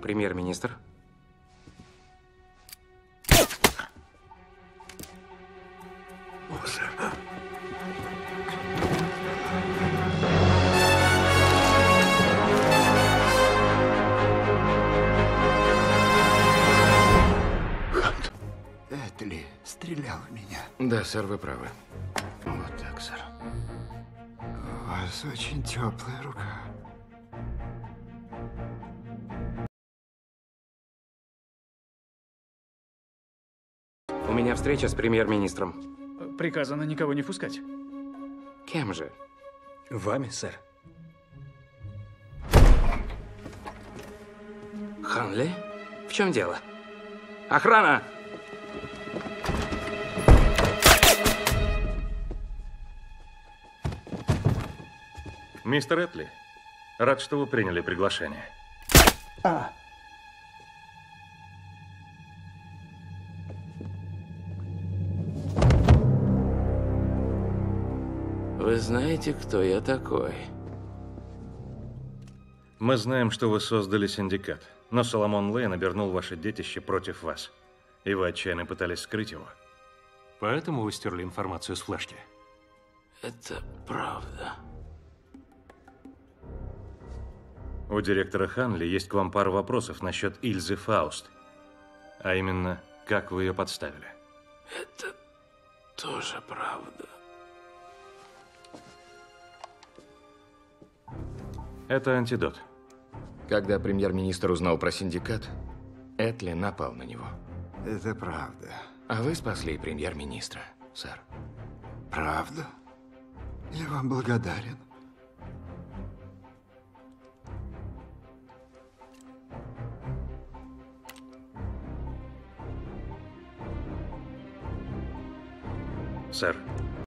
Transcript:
Премьер-министр? Этли стрелял в меня. Да, сэр, вы правы. Вот так, сэр. У вас очень теплая рука. У меня встреча с премьер-министром. Приказано никого не пускать. Кем же? Вами, сэр. Ханли? В чем дело? Охрана! Мистер Этли, рад, что вы приняли приглашение. Вы знаете, кто я такой? Мы знаем, что вы создали синдикат, но Соломон Лейн обернул ваше детище против вас. И вы отчаянно пытались скрыть его. Поэтому вы стерли информацию с флешки. Это правда. У директора Ханли есть к вам пара вопросов насчет Ильзы Фауст. А именно, как вы ее подставили. Это тоже правда. Это антидот. Когда премьер-министр узнал про синдикат, Этли напал на него. Это правда. А вы спасли премьер-министра, сэр. Правда? Я вам благодарен. Сэр,